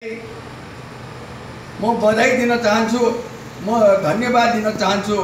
म बधाई दिन चाहन्छु म धन्यवाद दिन चाहन्छु।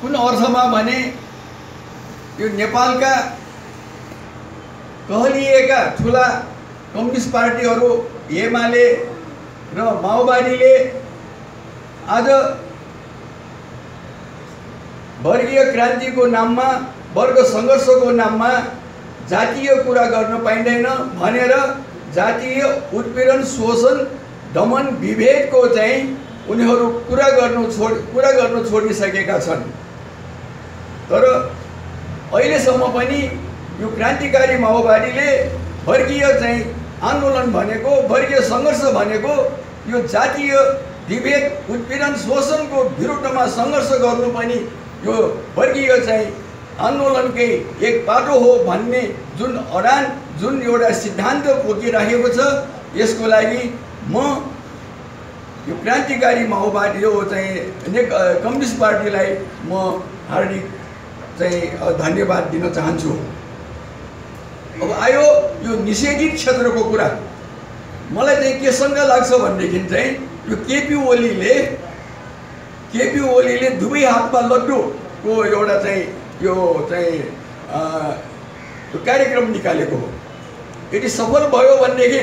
कुन अर्थमा भने यो नेपालका कहलिएका ठुला कम्युनिस्ट पार्टीहरू एमाले र माओवादीले आज वर्गीय क्रान्तिको नाममा वर्ग सङ्घर्षको नाममा जातीय कुरा गर्न पाइँदैन भनेर जातीय उत्पीडन शोषण दमन विभेदको चाहिँ उनीहरू कुरा गर्नु छोड कुरा गर्नु छोडिसकेका छन्। तर अहिलेसम्म पनि यो क्रान्तिकारी माओवादीले वर्गीय चाहिँ आन्दोलन भनेको वर्गीय सङ्घर्ष भनेको यो जातीय विभेद उत्पीडन शोषणको विरुद्धमा सङ्घर्ष गर्नु पनि यो वर्गीय चाहिँ आन्दोलनकै एक बाटो हो भन्ने जुन अडान जुन एउटा सिद्धान्त पोकिराखेको छ यसको लागि म यो क्रान्तिकारी माओवादी यो चाहिँ ने कम्युनिस्ट पार्टीलाई म हार्दिक चाहिँ धन्यवाद दिन चाहन्छु। अब आयो यो निषेधित क्षेत्रको कुरा। मलाई चाहिँ के शङ्का लाग्छ भनेदेखि चाहिँ यो केपी ओलीले केपी ओलीले दुवै हातमा लड्डुको एउटा चाहिँ यो चाहिँ कार्यक्रम निकालेको हो। यदि सफल भयो भनेदेखि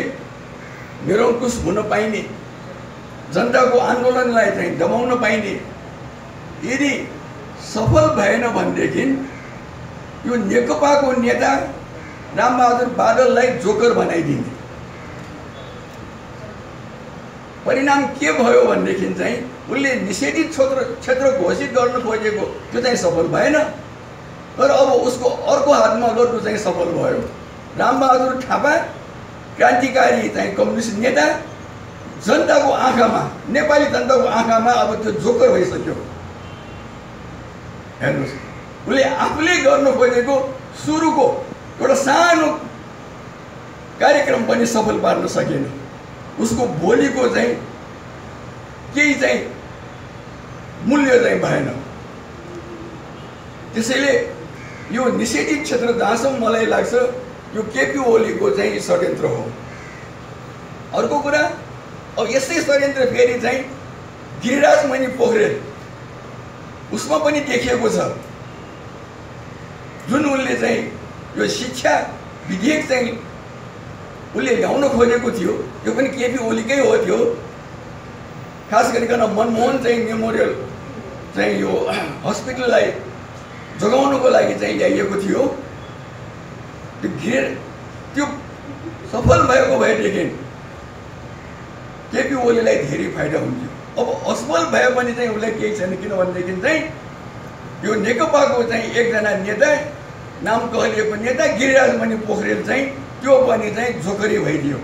निरङ्कुश हुन पाइने जनताको आन्दोलनलाई चाहिँ दबाउन पाइने यदि सफल भएन भनेदेखि यो नेकपाको नेता रामबहादुर बादललाई जोकर बनाइदिने। परिणाम के भयो भनेदेखि चाहिँ उसले निषेधित क्षेत्र क्षेत्र घोषित गर्न खोजेको त्यो चाहिँ सफल भएन। तर अब उसको अर्को हातमा लड्नु चाहिँ सफल भयो। रामबहादुर थापा क्रान्तिकारी चाहिँ कम्युनिस्ट नेता जनताको आँखामा नेपाली जनताको आँखामा अब त्यो जोकर भइसक्यो। हेर्नुहोस् उसले आफूले गर्नु खोजेको सुरुको एउटा सानो कार्यक्रम पनि सफल पार्न सकेन। उसको भोलिको चाहिँ केही चाहिँ मूल्य चाहिँ भएन। त्यसैले यो निषेधित क्षेत्र जहाँसम्म मलाई लाग्छ यो केपी ओलीको चाहिँ षड्यन्त्र हो। अर्को कुरा अब यस्तै षड्यन्त्र फेरि चाहिँ गिरिराज मणि पोखरेल उसमा पनि देखिएको छ। जुन उसले चाहिँ यो शिक्षा विधेयक चाहिँ उसले ल्याउन खोजेको थियो त्यो पनि केपी ओलीकै हो त्यो। खास गरिकन मनमोहन चाहिँ मेमोरियल चाहिँ यो हस्पिटललाई जोगाउनको लागि चाहिँ ल्याइएको थियो। त्यो घेर त्यो सफल भएको भएदेखि केपी ओलीलाई धेरै फाइदा हुन्थ्यो। अब असफल भए पनि चाहिँ उसलाई केही छैन किनभनेदेखि चाहिँ यो नेकपाको चाहिँ एकजना नेता नाम कहलिएको नेता गिरिराज मणि पोखरेल चाहिँ त्यो पनि चाहिँ झोकरी भइदियो।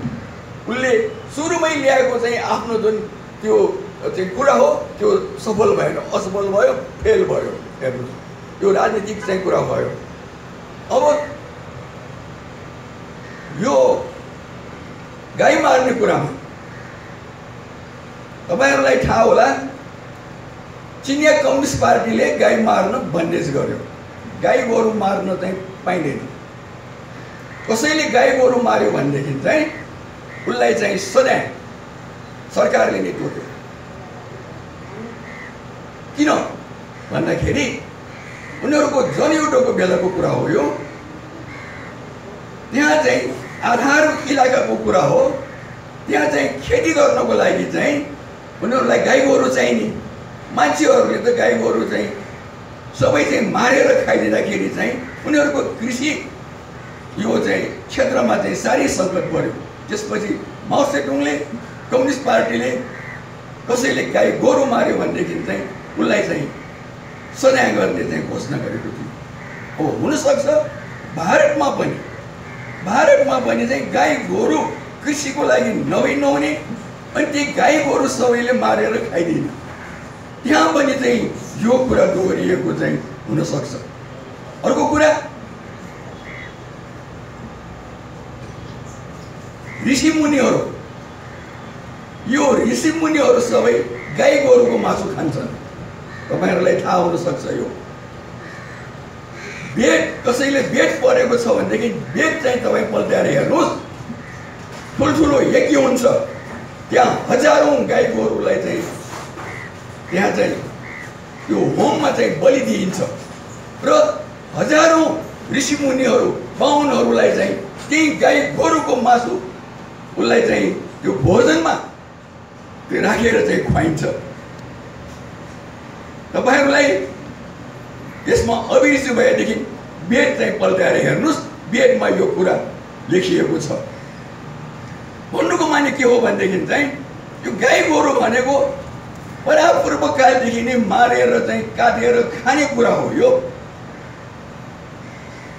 उसले सुरुमै ल्याएको चाहिँ आफ्नो जुन त्यो चाहिँ कुरा हो त्यो सफल भएन असफल भयो फेल भयो। हेर्नुहोस्। यो राजनीतिक चाहिँ कुरा भयो अब यो गाई मार्ने कुरामा तपाईँहरूलाई थाहा होला चिनिया कम्युनिस्ट पार्टीले गाई मार्न बन्देज गर्यो गाई गोरु मार्न चाहिँ पाइँदैन कसैले गाई गोरु मार्यो भनेदेखि चाहिँ उसलाई चाहिँ सजाय सरकारले नै तोक्यो किन भन्दाखेरि उनीहरूको जनयुद्धको बेलाको कुरा हो यो। त्यहाँ चाहिँ आधार इलाकाको कुरा हो। त्यहाँ चाहिँ खेती गर्नको लागि चाहिँ उनीहरूलाई गाई गोरु चाहिने मान्छेहरूले त गाई गोरु चाहिँ सबै चाहिँ मारेर खाइदिँदाखेरि चाहिँ उनीहरूको कृषि यो चाहिँ क्षेत्रमा चाहिँ साह्रै सङ्कट पऱ्यो त्यसपछि माओ सेटुङले कम्युनिस्ट पार्टीले कसैले गाई गोरु माऱ्यो भनेदेखि चाहिँ उसलाई चाहिँ सजाय गर्ने चाहिँ घोषणा गरेको थियो। हो हुनसक्छ भारतमा पनि भारतमा पनि चाहिँ गाई गोरु कृषिको लागि नभई नहुने अनि ती गाई गोरु सबैले मारेर खाइदिने। त्यहाँ पनि चाहिँ यो कुरा दोहोरिएको चाहिँ हुनसक्छ। अर्को कुरा ऋषिमुनिहरू यो ऋषिमुनिहरू सबै गाई गोरुको मासु खान्छन्। तपाईँहरूलाई थाहा हुनसक्छ यो। बेड कसैले बेड परेको छ भनेदेखि बेड चाहिँ तपाईँ पल्ट्याएर हेर्नुहोस्। ठुल्ठुलो यज्ञ हुन्छ। त्यहाँ हजारौँ गाई गोरुलाई चाहिँ त्यहाँ चाहिँ त्यो होममा चाहिँ बलि दिइन्छ। र हजारौँ ऋषिमुनिहरू बाहुनहरूलाई चाहिँ त्यही गाई गोरुको मासु उसलाई चाहिँ त्यो भोजनमा त्यो राखेर चाहिँ खुवाइन्छ। तपाईँहरूलाई यसमा अभिरुचि भएदेखि वेद चाहिँ पल्टाएर हेर्नुहोस्। वेदमा यो कुरा लेखिएको छ। भन्नुको माने के हो भनेदेखि चाहिँ यो गाई गोरु भनेको परापूर्व कालदेखि नै मारेर चाहिँ काटेर खाने कुरा हो यो।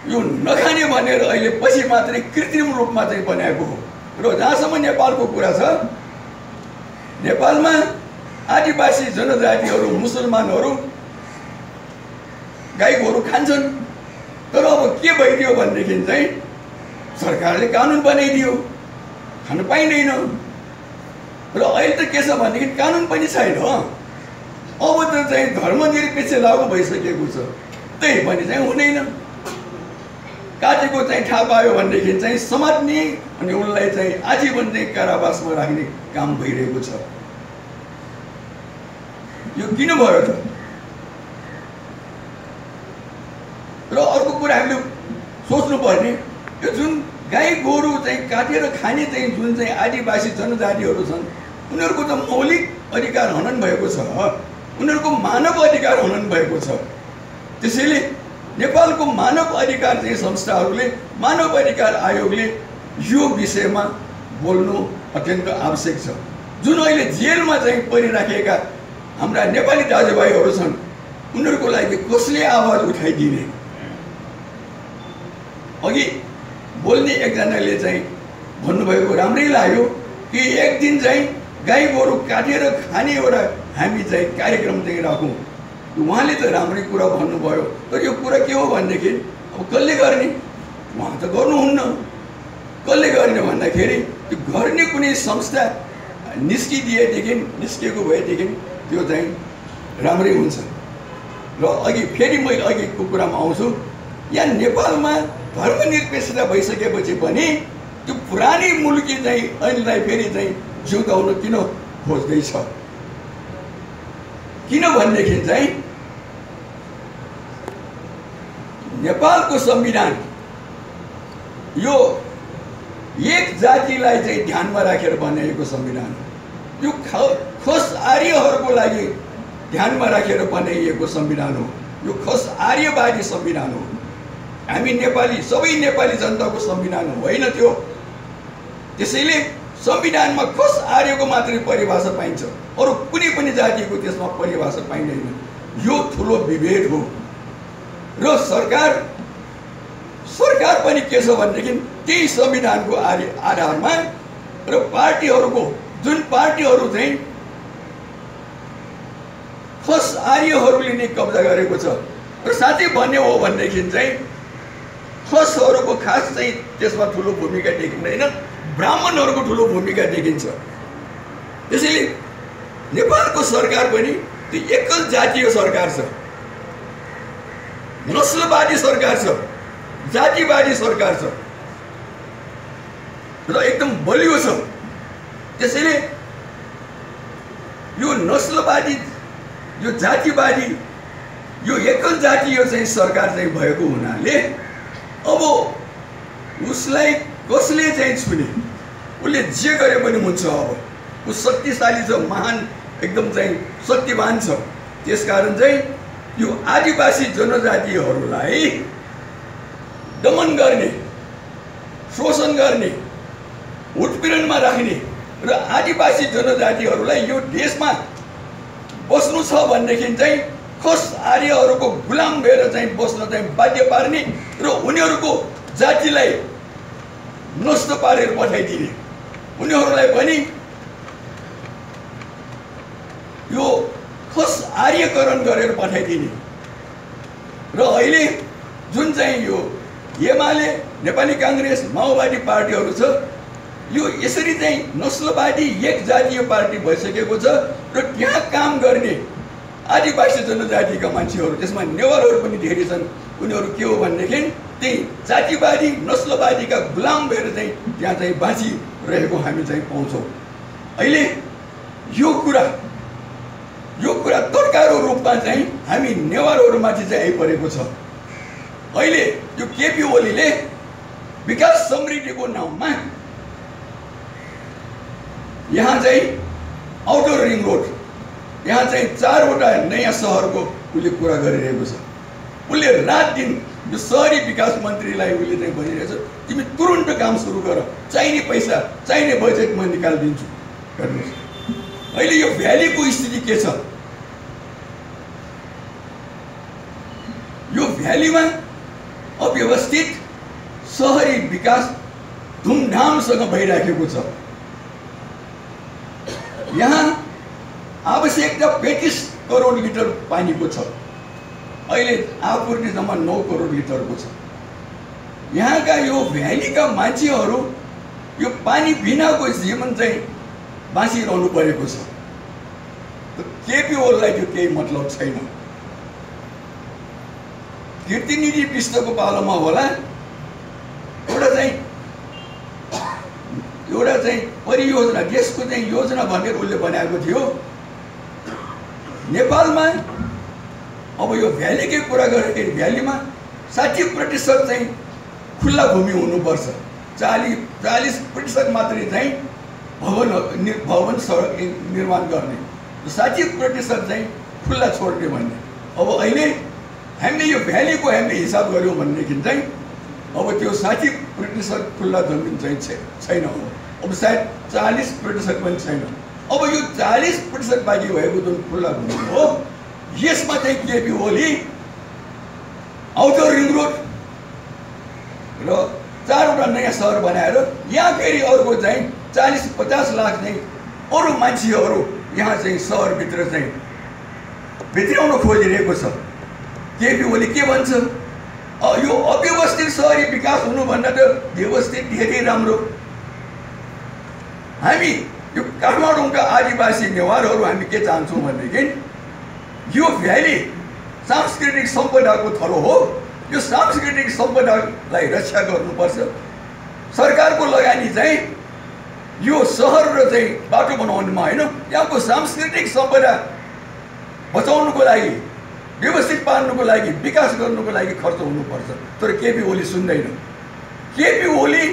यो नखाने भनेर अहिले पछि मात्रै कृत्रिम रूपमा चाहिँ बनाएको हो। र जहाँसम्म नेपालको कुरा छ नेपालमा आदिवासी जनजातिहरू मुसलमानहरू गाई गोरु खान्छन् तर अब के भइदियो भनेदेखि चाहिँ सरकारले कानुन बनाइदियो खानु पाइँदैन र अहिले त के छ भनेदेखि कानुन पनि छैन अब त चाहिँ धर्मनिरपेक्ष लागु भइसकेको छ त्यही पनि चाहिँ हुँदैन काटेको चाहिँ थाहा पायो भनेदेखि चाहिँ समात्ने अनि उनलाई चाहिँ आजीवन चाहिँ कारावासमा राख्ने काम भइरहेको छ यो किन भयो त। र अर्को कुरा हामीले सोच्नुपर्ने यो जुन गाई गोरु चाहिँ काटेर खाने चाहिँ जुन चाहिँ आदिवासी जनजातिहरू छन् उनीहरूको त मौलिक अधिकार हनन भएको छ। उनीहरूको मानव अधिकार हनन भएको छ। त्यसैले नेपालको मानव अधिकार चाहिँ संस्थाहरूले मानव अधिकार आयोगले यो विषयमा बोल्नु अत्यन्त आवश्यक छ। जुन अहिले जेलमा चाहिँ परिराखेका हाम्रा नेपाली दाजुभाइहरू छन् उनीहरूको लागि कसले आवाज उठाइदिने? अघि बोल्ने एकजनाले चाहिँ भन्नुभएको राम्रै लाग्यो कि एक दिन चाहिँ गाई गोरु काटेर खाने एउटा हामी चाहिँ कार्यक्रम चाहिँ राखौँ। उहाँले त राम्रै कुरा भन्नुभयो। तर यो कुरा के हो भनेदेखि अब कसले गर्ने? उहाँ त गर्नुहुन्न। कसले गर्ने भन्दाखेरि त्यो गर्ने कुनै संस्था निस्किदिएदेखि निस्किएको भएदेखि त्यो चाहिँ राम्रै हुन्छ। र अघि फेरि मैले अघिको कुरामा आउँछु। यहाँ नेपालमा धर्मनिरपेक्षता भइसकेपछि पनि त्यो पुरानै मुलुकी चाहिँ ऐनलाई फेरि चाहिँ जिउदाउन किन खोज्दैछ? किन भनेदेखि चाहिँ नेपालको संविधान यो एक जातिलाई चाहिँ ध्यानमा राखेर बनाएको संविधान यो खस आर्यहरूको लागि ध्यानमा राखेर बनाइएको संविधान हो। यो खस आर्यवादी संविधान हो। हामी नेपाली सबै नेपाली जनताको संविधान होइन त्यो। त्यसैले संविधानमा खस आर्यको मात्रै परिभाषा पाइन्छ। अरू कुनै पनि जातिको त्यसमा परिभाषा पाइँदैन। यो ठुलो विभेद हो। र सरकार सरकार पनि के छ भनेदेखि त्यही संविधानको आधारमा र पार्टीहरूको जुन पार्टीहरू चाहिँ खस आर्यहरूले नै कब्जा गरेको छ। र साँच्चै भन्ने हो भनेदेखि चाहिँ खसहरूको खास चाहिँ त्यसमा ठुलो भूमिका देखिँदैन ब्राह्मणहरूको ठुलो भूमिका देखिन्छ। त्यसैले नेपालको सरकार पनि त्यो एकल जातीय सरकार छ। नस्लवादी सरकार छ जातिवादी सरकार छ। र एकदम बलियो छ। त्यसैले यो नस्लवादी यो जातिवादी यो एकल जातीय चाहिँ सरकार चाहिँ भएको हुनाले अब उसलाई कसले चाहिँ छुने? उसले जे गरे पनि हुन्छ अब। ऊ शक्तिशाली छ महान एकदम चाहिँ शक्तिवान छ। त्यसकारण चाहिँ यो आदिवासी जनजातिहरूलाई दमन गर्ने शोषण गर्ने उत्पीडनमा राख्ने र आदिवासी जनजातिहरूलाई यो देशमा बस्नु छ भनेदेखि चाहिँ खस आर्यहरूको गुलाम भएर चाहिँ बस्न चाहिँ बाध्य पार्ने र उनीहरूको जातिलाई नष्ट पारेर पठाइदिने। उनीहरूलाई पनि यो खस आर्यकरण गरेर पठाइदिने। र अहिले जुन चाहिँ यो एमाले नेपाली काङ्ग्रेस माओवादी पार्टीहरू छ यो यसरी चाहिँ नस्लवादी एक जातीय पार्टी भइसकेको छ र त्यहाँ काम गर्ने आदिवासी जनजातिका मान्छेहरू त्यसमा नेवारहरू पनि धेरै छन्। उनीहरू के हो भनेदेखि त्यही जातिवादी नस्लवादीका गुलाम भएर चाहिँ त्यहाँ चाहिँ बाँचिरहेको हामी चाहिँ पाउँछौँ। अहिले यो कुरा यो कुरा तर्कारो रूपमा चाहिँ हामी नेवारहरूमाथि चाहिँ आइपरेको छ। अहिले यो केपी ओलीले विकास समृद्धिको नाउँमा यहाँ चाहिँ आउटर रिङ रोड यहाँ चाहिँ चारवटा नयाँ सहरको उसले कुरा गरिरहेको छ। उसले रात दिन यो सहरी विकास मन्त्रीलाई उसले चाहिँ भनिरहेछ तिमी तुरुन्त काम सुरु गर। चाहिने पैसा चाहिने बजेट म निकालिदिन्छु। हेर्नुहोस् अहिले यो भ्यालीको स्थिति के छ? यो भ्यालीमा अव्यवस्थित सहरी विकास धुमधामसँग भइराखेको छ। यहाँ आवश्यकता पैँतिस करोड लिटर पानीको छ। अहिले आपूर्ति जम्मा नौ करोड लिटरको छ। यहाँका यो भ्यालीका मान्छेहरू यो पानी बिनाको जीवन चाहिँ बाँचिरहनु परेको छ। केपी ओलीलाई त्यो केही मतलब छैन। कीर्तिनिधि विष्टको पालोमा होला एउटा चाहिँ एउटा चाहिँ परियोजना देशको चाहिँ योजना भनेर उसले बनाएको थियो। नेपालमा अब यो भ्यालीकै कुरा गर्दाखेरि भ्यालीमा साठी प्रतिशत चाहिँ खुल्ला भूमि हुनुपर्छ। चालिस चालिस प्रतिशत मात्रै चाहिँ भवन भवन सडक निर्माण गर्ने। साठी प्रतिशत चाहिँ खुल्ला छोड्ने भन्ने। अब अहिले हामीले यो भ्यालीको हामीले हिसाब गऱ्यौँ भनेदेखि चाहिँ अब त्यो साठी प्रतिशत खुल्ला जमिन चाहिँ छैन अब सायद चालिस प्रतिशत पनि छैन। अब यो चालिस प्रतिशत बाँकी भएको जुन खुल्ला भूमि हो यसमा चाहिँ KP Oli outer ring road र चारवटा नयाँ सहर बनाएर यहाँ फेरि अर्को चाहिँ चालिस पचास लाख चाहिँ अरू मान्छेहरू यहाँ चाहिँ सहरभित्र चाहिँ भित्राउन खोजिरहेको छ। केपी ओली के भन्छ? यो अव्यवस्थित सहरी विकास हुनुभन्दा त व्यवस्थित धेरै राम्रो। हामी यो काठमाडौँका आदिवासी नेवारहरू हामी के चाहन्छौँ भनेदेखि यो भ्याली सांस्कृतिक सम्पदाको थलो हो। यो सांस्कृतिक सम्पदालाई रक्षा गर्नुपर्छ। सरकारको लगानी चाहिँ यो सहर र चाहिँ बाटो बनाउनुमा होइन यहाँको सांस्कृतिक सम्पदा बचाउनुको लागि व्यवस्थित पार्नुको लागि विकास गर्नुको लागि खर्च हुनुपर्छ। तर केपी ओली सुन्दैन। केपी ओली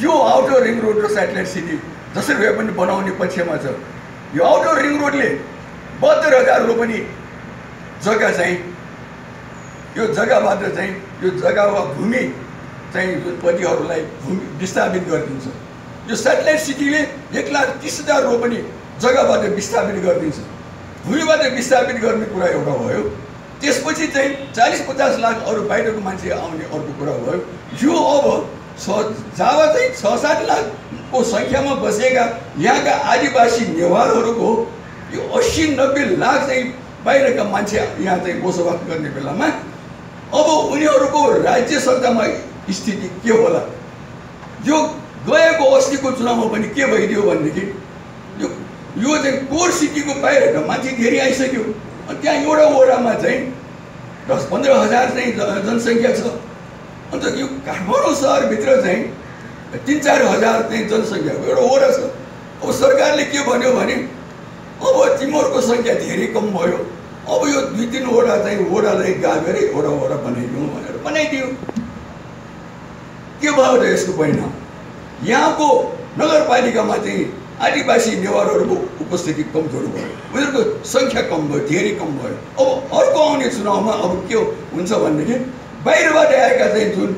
यो आउटर रिङ रोड र सेटेलाइट सिटी जसरी भए पनि बनाउने पक्षमा छ। यो आउटर रिङ रोडले बहत्तर हजार रोपनी जग्गा चाहिँ यो जग्गाबाट चाहिँ यो जग्गा वा भूमि चाहिँ पतिहरूलाई भूमि विस्थापित गरिदिन्छ। यो सेटेलाइट सिटीले एक लाख तिस हजार रोपनी जग्गाबाट विस्थापित गरिदिन्छ। भूमिबाट विस्थापित गर्ने कुरा एउटा भयो। त्यसपछि चाहिँ चालिस पचास लाख अरू बाहिरको मान्छे आउने अर्को कुरा भयो। यो अब छ जावा चाहिँ छ सात लाखको सङ्ख्यामा बसेका यहाँका आदिवासी नेवारहरूको यो अस्सी नब्बे लाख चाहिँ बाहिरका मान्छे यहाँ चाहिँ बसोबास गर्ने बेलामा अब उनीहरूको राज्य सत्तामा स्थिति के होला यो गएको अस्तिको चुनावमा पनि के भइदियो भनेदेखि यो यो चाहिँ कोर सिटीको बाहिर मान्छे धेरै आइसक्यो अनि त्यहाँ एउटा वडामा चाहिँ दस पन्ध्र हजार चाहिँ जनसङ्ख्या छ। अन्त यो काठमाडौँ सहरभित्र चाहिँ तिन चार हजार चाहिँ जनसङ्ख्याको एउटा वडा छ अब सरकारले के भन्यो भने अब तिमीहरूको सङ्ख्या धेरै कम भयो। अब यो दुई तिनवटा चाहिँ वडालाई गागेरै एउटा वडा बनाइदिउँ भनेर बनाइदियो। के भयो त यसको परिणाम? यहाँको नगरपालिकामा चाहिँ आदिवासी नेवारहरूको उपस्थिति कमजोर भयो। उनीहरूको सङ्ख्या कम भयो धेरै कम भयो। अब अर्को आउने चुनावमा अब के हुन्छ भनेदेखि बाहिरबाट आएका चाहिँ जुन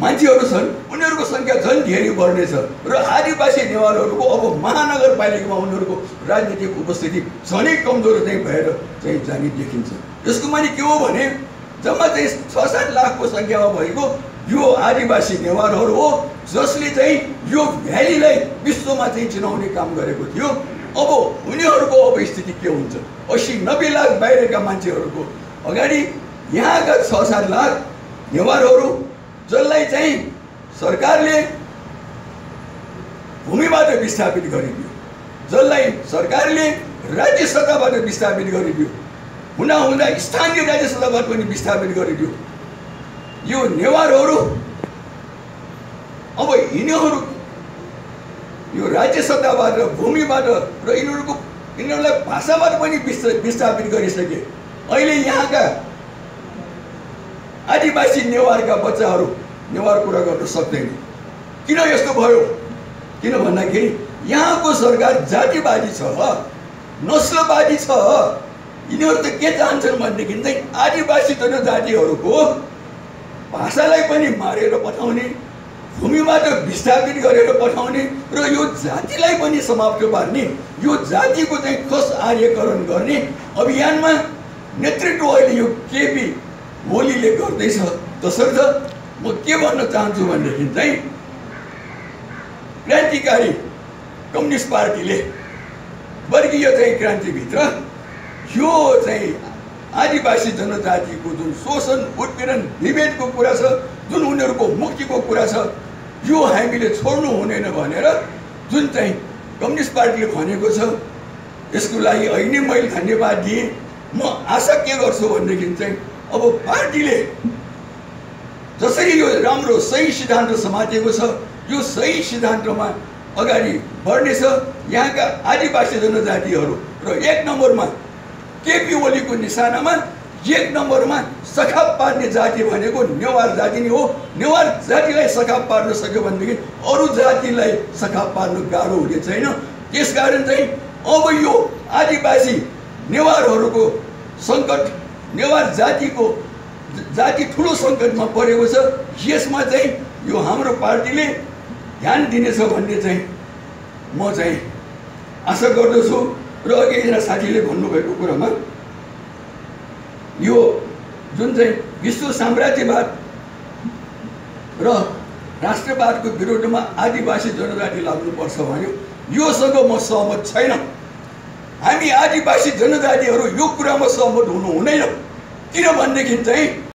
मान्छेहरू छन् उनीहरूको सङ्ख्या झन् धेरै बढ्नेछ र आदिवासी नेवारहरूको अब महानगरपालिकामा उनीहरूको राजनीतिक उपस्थिति झनै कमजोर चाहिँ भएर चाहिँ जाने देखिन्छ। यसको माने के हो भने जम्मा चाहिँ छ सात लाखको सङ्ख्यामा भएको यो आदिवासी नेवारहरू हो जसले चाहिँ यो भ्यालीलाई विश्वमा चाहिँ चिनाउने काम गरेको थियो। अब उनीहरूको अब स्थिति के हुन्छ? अस्सी नब्बे लाख बाहिरका मान्छेहरूको अगाडि यहाँका छ सात लाख नेवारहरू जसलाई चाहिँ सरकारले भूमिबाट विस्थापित गरिदियो जसलाई सरकारले राज्य सत्ताबाट विस्थापित गरिदियो हुँदा हुँदा स्थानीय राज्य सत्ताबाट पनि विस्थापित गरिदियो। यो नेवारहरू अब यिनीहरू यो राज्य सत्ताबाट भूमिबाट र यिनीहरूको यिनीहरूलाई भाषाबाट पनि विस्थापित गरिसके। अहिले यहाँका आदिवासी नेवारका बच्चाहरू नेवार कुरा गर्न सक्दैन किन यस्तो भयो किन भन्दाखेरि यहाँको सरकार जातिवादी छ नस्लवादी छ यिनीहरू त के चाहन्छन् भनेदेखि चाहिँ आदिवासी जनजातिहरूको भाषालाई पनि मारेर पठाउने भूमिबाट विस्थापित गरेर पठाउने र यो जातिलाई पनि समाप्त पार्ने यो जातिको चाहिँ खस आर्यकरण गर्ने अभियानमा नेतृत्व अहिले यो केपी ओलीले गर्दैछ तसर्थ म के भन्न चाहन्छु भनेदेखि चाहिँ क्रान्तिकारी कम्युनिस्ट पार्टीले वर्गीय चाहिँ क्रान्तिभित्र यो चाहिँ आदिवासी जनजातिको जुन शोषण उत्पीडन विभेदको कुरा छ जुन उनीहरूको मुक्तिको कुरा छ यो हामीले छोड्नु हुँदैन भनेर जुन चाहिँ कम्युनिस्ट पार्टीले भनेको छ यसको लागि अहिले मैले धन्यवाद दिएँ। म आशा के गर्छु भनेदेखि चाहिँ अब पार्टीले जसरी यो राम्रो सही सिद्धान्त समातेको छ यो सही सिद्धान्तमा अगाडि बढ्नेछ। यहाँका आदिवासी जनजातिहरू र एक नम्बरमा केपी ओलीको निशानामा एक नम्बरमा सखाप पार्ने जाति भनेको नेवार जाति नै हो। नेवार जातिलाई सखाप पार्न सक्यो भनेदेखि अरू जातिलाई सखाप पार्नु गाह्रो हुने छैन। त्यसकारण चाहिँ अब यो आदिवासी नेवारहरूको सङ्कट नेवार जातिको जाति ठुलो सङ्कटमा परेको छ यसमा चाहिँ यो हाम्रो पार्टीले ध्यान दिनेछ भन्ने चाहिँ म चाहिँ आशा गर्दछु र अघि एकजना साथीले भन्नुभएको कुरामा यो जुन चाहिँ विश्व साम्राज्यवाद र राष्ट्रवादको विरोधमा आदिवासी जनजाति लाग्नुपर्छ भन्यो योसँग म सहमत छैन हामी आदिवासी जनजातिहरू यो कुरामा सहमत हुनु हुँदैन किनभनेदेखि चाहिँ